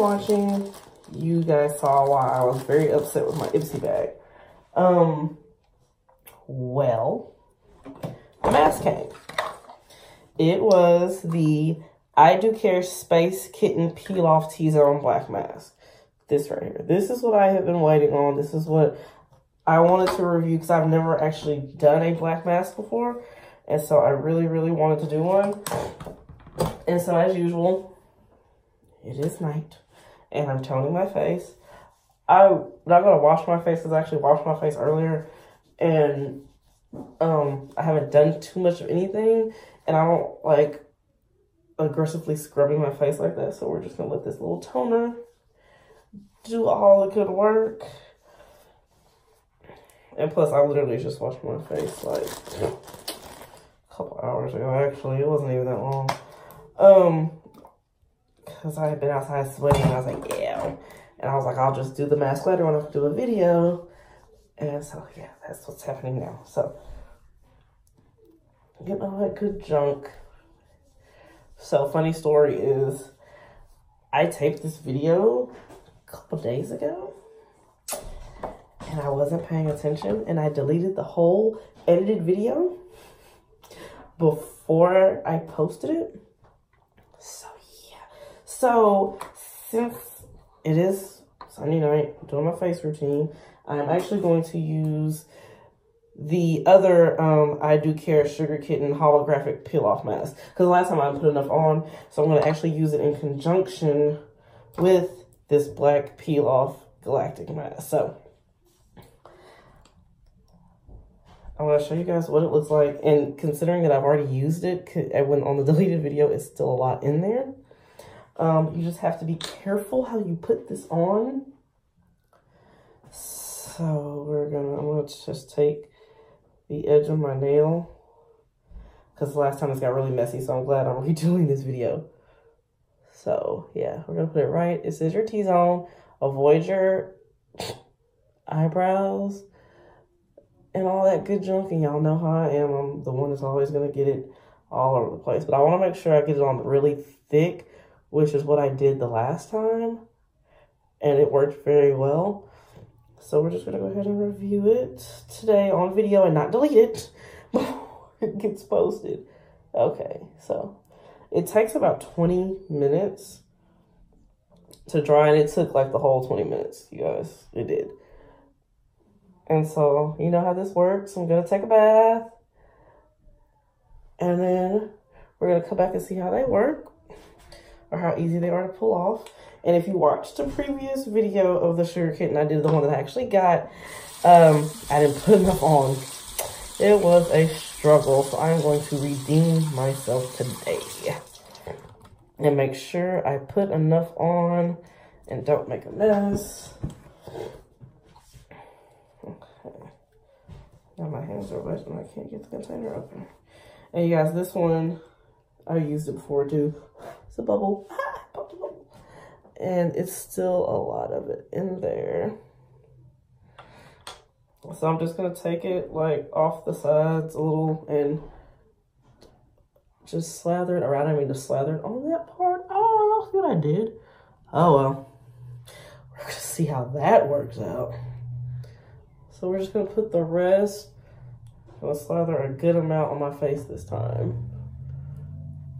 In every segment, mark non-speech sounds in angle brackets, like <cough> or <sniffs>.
watching, you guys saw why I was very upset with my Ipsy bag. Um, well, the mask came. It was the I Dew Care Space Kitten Peel Off T-Zone Black Mask. This right here. This is what I have been waiting on. This is what I wanted to review because I've never actually done a black mask before. And so I really, really wanted to do one. And so as usual, it is night and I'm toning my face. I'm not gonna wash my face because I actually washed my face earlier and um I haven't done too much of anything and I don't like aggressively scrubbing my face like that. So we're just gonna let this little toner do all the good work. And plus I literally just washed my face like a couple hours ago actually. It wasn't even that long. Um because I had been outside sweating and I was like, yeah. And I was like, I'll just do the mask later when I do a video. And so, yeah, that's what's happening now. So, getting all that good junk. So, funny story is, I taped this video a couple days ago. And I wasn't paying attention. And I deleted the whole edited video before I posted it. So, since it is Sunday night, doing my face routine, I'm actually going to use the other um, I Dew Care Sugar Kitten holographic peel off mask. Because last time I put enough on, so I'm going to actually use it in conjunction with this black peel off galactic mask. So I'm going to show you guys what it looks like. And considering that I've already used it, when on the <laughs> deleted video, it's still a lot in there. Um, you just have to be careful how you put this on. So we're gonna, I'm gonna just take the edge of my nail because last time this got really messy, so I'm glad I'm <laughs> redoing this video. So yeah, we're gonna put it right. It says your T-zone. Avoid your <sniffs> eyebrows and all that good junk. And y'all know how I am. I'm the one that's always gonna get it all over the place. But I wanna make sure I get it on really thick which is what I did the last time. And it worked very well. So we're just to go ahead and review it today on video and not delete it <laughs> before it gets posted. Okay, so it takes about 20 minutes to dry and it took like the whole 20 minutes, you guys. It did. And so, you know how this works. I'm to take a bath. And then we're to come back and see how they work or how easy they are to pull off. And if you watched the previous video of the sugar kitten, I did the one that I actually got. Um, I didn't put enough on. It was a struggle, so I'm going to redeem myself today. And make sure I put enough on and don't make a mess. Okay. Now my hands are wet and I can't get the container open. And you guys, this one, I used it before too. It's a bubble. Ah, <laughs> bubble. And it's still a lot of it in there. So I'm just going to take it like off the sides a little and just slather it around. I mean to slather it on that part. Oh, that's what I did. Oh, well. We're going to see how that works out. So we're just going to put the rest. I'm going to slather a good amount on my face this time.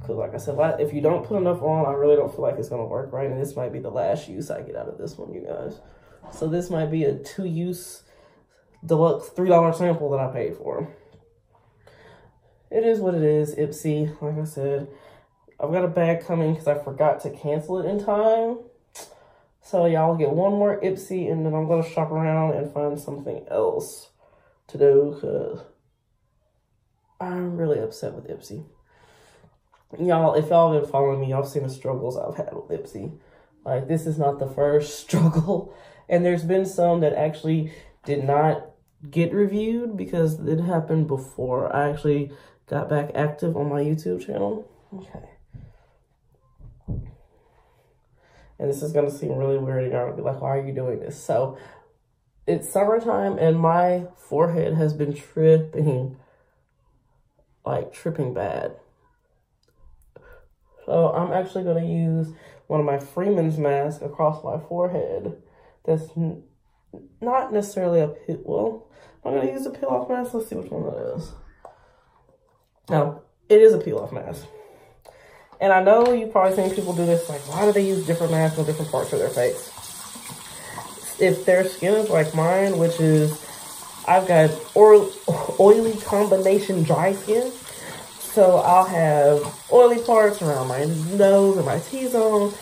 Because like I said, if you don't put enough on, I really don't feel like it's going to work right. And this might be the last use I get out of this one, you guys. So this might be a two-use deluxe $3 sample that I paid for. It is what it is, Ipsy. Like I said, I've got a bag coming because I forgot to cancel it in time. So y'all get one more Ipsy and then I'm going to shop around and find something else to do because I'm really upset with Ipsy y'all, if y'all been following me, y'all seen the struggles I've had with Ipsy. Like, this is not the first <laughs> struggle. And there's been some that actually did not get reviewed because it happened before I actually got back active on my YouTube channel. Okay. And this is going to seem really weird. And y'all be like, why are you doing this? So, it's summertime and my forehead has been tripping. Like, tripping bad. So I'm actually going to use one of my Freeman's masks across my forehead. That's not necessarily a pit. Well, I'm going to use a peel off mask. Let's see which one that is. No, it is a peel off mask. And I know you've probably seen people do this. Like, why do they use different masks on different parts of their face? If their skin is like mine, which is, I've got oil, <laughs> oily combination dry skin. So I'll have oily parts around my nose and my T-zone.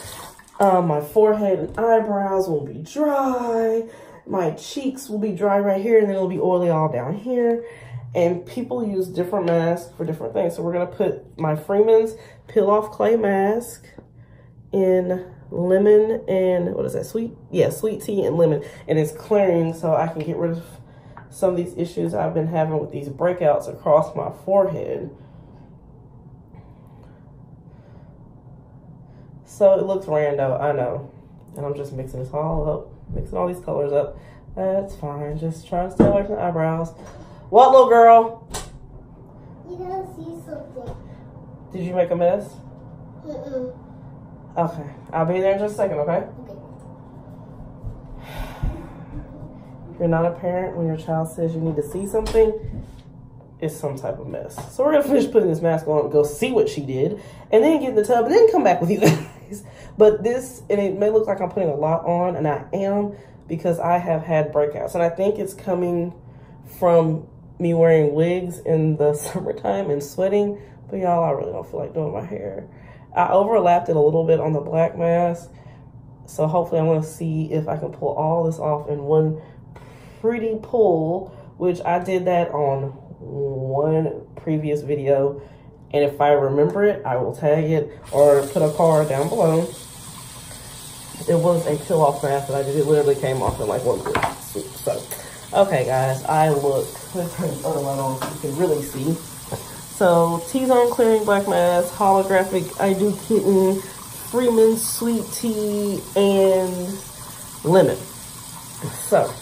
Um, my forehead and eyebrows will be dry. My cheeks will be dry right here, and then it'll be oily all down here. And people use different masks for different things. So we're going to put my Freeman's Peel Off Clay Mask in lemon and, what is that, sweet? Yeah, sweet tea and lemon. And it's clearing so I can get rid of some of these issues I've been having with these breakouts across my forehead. So it looks random, I know. And I'm just mixing this all up, mixing all these colors up. That's fine. Just trying to stay away from the eyebrows. What, little girl? You gotta see something. Did you make a mess? Mm-mm. Okay. I'll be there in just a second, okay? Okay. You're not a parent when your child says you need to see something. It's some type of mess. So we're gonna finish putting this mask on go see what she did, and then get in the tub and then come back with you <laughs> guys. But this, and it may look like I'm putting a lot on, and I am because I have had breakouts, and I think it's coming from me wearing wigs in the <laughs> summertime and sweating. But y'all, I really don't feel like doing my hair. I overlapped it a little bit on the black mask. So hopefully I'm going to see if I can pull all this off in one pretty pull, which I did that on one previous video. And if I remember it, I will tag it or put a card down below. It was a peel off mask that I did. It literally came off in like one quick swoop. So Okay, guys, I look. <laughs> Let's turn the other light on so you can really see. So, T-Zone Clearing Black Mask, Holographic I Do Kitten, Freeman Sweet Tea, and Lemon. So,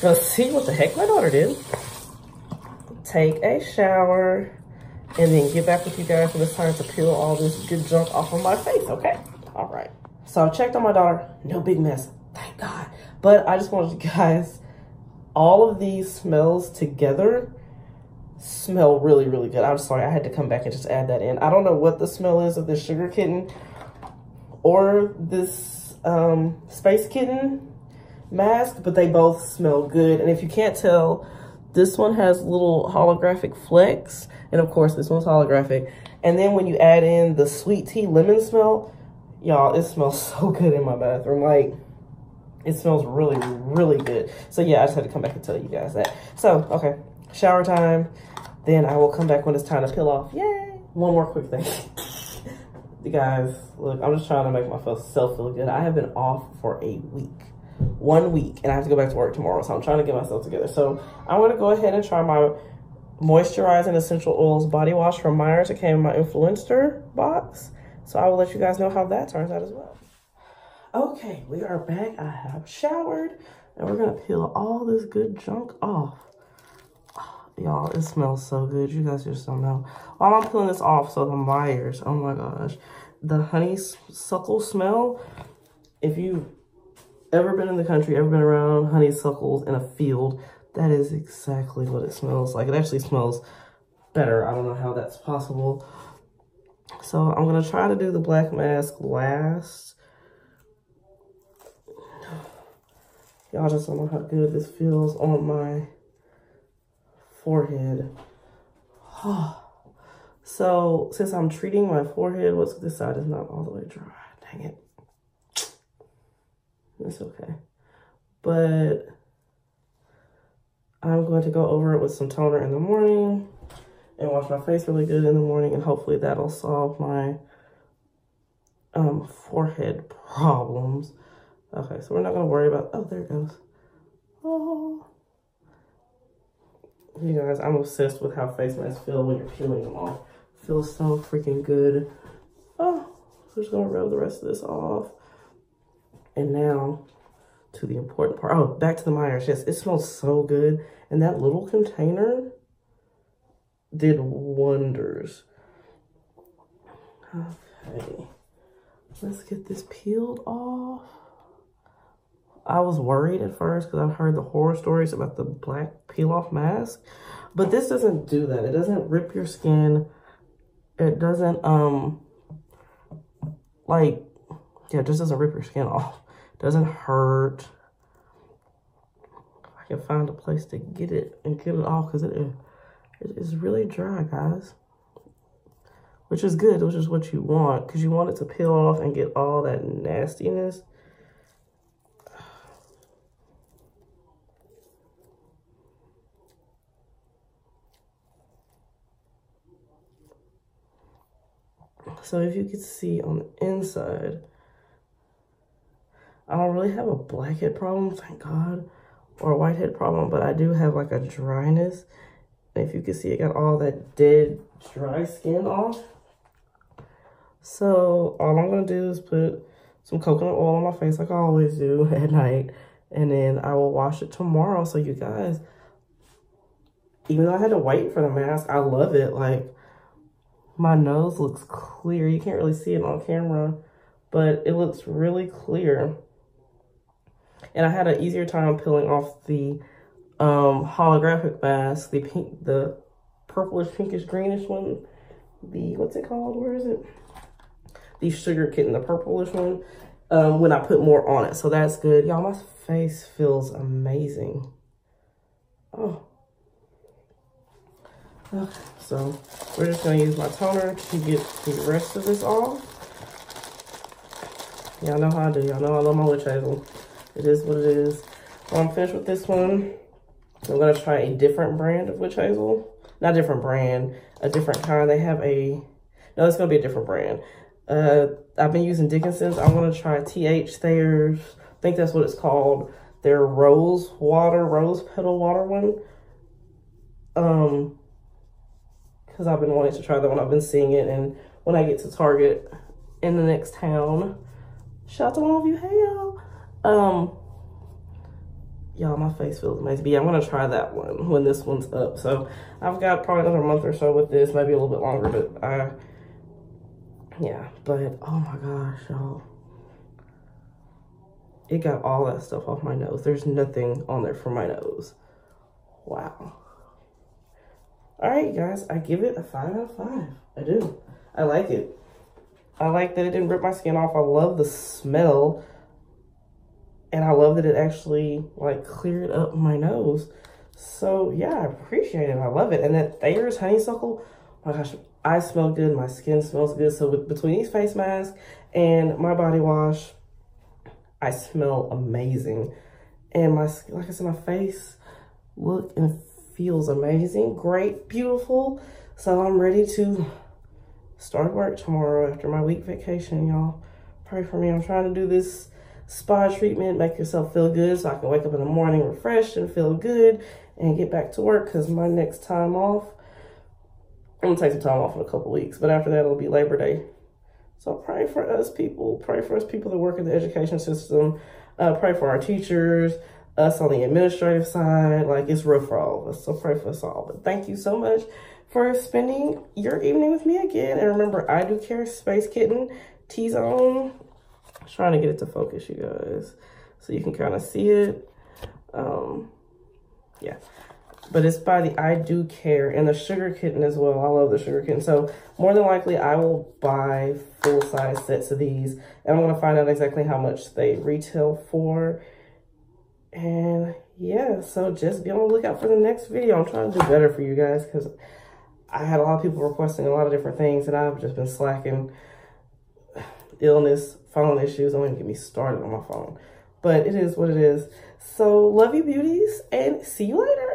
gonna see what the heck my daughter did. Take a shower, and then get back with you guys when it's time to peel all this good junk off of my face, okay? All right. So, I checked on my daughter. No big mess. Thank God. But I just wanted you guys all of these smells together smell really, really good. I'm sorry, I had to come back and just add that in. I don't know what the smell is of this Sugar Kitten or this um, Space Kitten mask, but they both smell good. And if you can't tell, this one has little holographic flecks. And of course, this one's holographic. And then when you add in the sweet tea lemon smell, y'all, it smells <laughs> so good in my bathroom. Like, it smells really, really good. So yeah, I just had to come back and tell you guys that. So, okay, shower time. Then I will come back when it's time to peel off. Yay! One more quick thing. <laughs> you guys, look, I'm just trying to make myself feel good. I have been off for a week. One week, and I have to go back to work tomorrow. So I'm trying to get myself together. So I'm going to go ahead and try my moisturizing essential oils body wash from Meyers. It came in my Influenster box. So I will let you guys know how that turns out as well. Okay, we are back. I have showered and we're gonna peel all this good junk off. Y'all, it smells so good. You guys just don't know. While I'm peeling this off, so the Meyers, oh my gosh, the honeysuckle smell. If you've ever been in the country, ever been around honeysuckles in a field, that is exactly what it smells like. It actually smells better. I don't know how that's possible. So I'm gonna try to do the black mask last Y'all just don't know how good this feels on my forehead. <sighs> so, since I'm treating my forehead, what's this side is not all the way dry. Dang it. It's okay. But I'm going to go over it with some toner in the morning and wash my face really good in the morning and hopefully that'll solve my um, forehead problems. Okay, so we're not going to worry about... Oh, there it goes. Oh. You guys, I'm obsessed with how face masks feel when you're peeling them off. Feels so freaking good. Oh, I'm just going to rub the rest of this off. And now to the important part. Oh, back to the Meyers. Yes, it smells so good. And that little container did wonders. Okay. Let's get this peeled off. I was worried at first because I've heard the horror stories about the black peel off mask. But this doesn't do that. It doesn't rip your skin. It doesn't, um, like, yeah, it just doesn't rip your skin <laughs> off. Doesn't hurt. I can find a place to get it and get it off because it, it is really dry, guys. Which is good, which is what you want because you want it to peel off and get all that nastiness So if you could see on the inside, I don't really have a blackhead problem, thank God, or a whitehead problem, but I do have like a dryness. And if you can see, it got all that dead dry skin off. So all I'm gonna do is put some coconut oil on my face like I always do <laughs> at night. And then I will wash it tomorrow. So you guys, even though I had to wait for the mask, I love it. Like my nose looks clear. You can't really see it on camera, but it looks really clear. And I had an easier time peeling off the um, holographic mask, the pink, the purplish, pinkish, greenish one. The, what's it called? Where is it? The sugar kitten, the purplish one, um, when I put more on it. So that's good. Y'all, my face feels amazing. Oh. Okay, so we're just gonna use my toner to get the rest of this off. Y'all know how I do. Y'all know I love my witch hazel. It is what it is. When I'm finished with this one, I'm gonna try a different brand of witch hazel. Not a different brand, a different kind. They have a, no, it's gonna be a different brand. Uh, I've been using Dickinson's. I'm gonna try TH Thayer's, I think that's what it's called. Their rose water, rose petal water one. Um, because I've been wanting to try that one. I've been seeing it, and when I get to Target in the next town, shout out to all of you, hey y'all. Um, y'all, my face feels amazing. But yeah, I'm gonna try that one when this one's up. So I've got probably another month or so with this, maybe a little bit longer, but I, yeah. But oh my gosh, y'all. It got all that stuff off my nose. There's nothing on there for my nose. Wow. All right, guys, I give it a five out of five. I do. I like it. I like that it didn't rip my skin off. I love the smell. And I love that it actually like cleared up my nose. So yeah, I appreciate it. I love it. And that Thayer's honeysuckle, oh my gosh, I smell good. My skin smells good. So with, between these face masks and my body wash, I smell amazing. And my, like I said, my face look and feels amazing, great, beautiful. So I'm ready to start work tomorrow after my week vacation, y'all. Pray for me. I'm trying to do this spa treatment, make yourself feel good so I can wake up in the morning refreshed and feel good and get back to work because my next time off, I'm gonna take some time off in a couple weeks, but after that it'll be Labor Day. So pray for us people, pray for us people that work in the education system, uh, pray for our teachers, us on the administrative side. Like it's rough for all of us. So pray for us all. But thank you so much for spending your evening with me again. And remember, I Dew Care Space Kitten T-Zone. Trying to get it to focus, you guys. So you can kind of see it. Um, yeah. But it's by the I Dew Care and the Sugar Kitten as well. I love the Sugar Kitten. So more than likely, I will buy full-size sets of these. And I'm going to find out exactly how much they retail for. And yeah, so just be on the lookout for the next video. I'm trying to do better for you guys because I had a lot of people requesting a lot of different things and I've just been slacking. <sighs> Illness, phone issues, don't even get me started on my phone. But it is what it is. So love you beauties and see you later.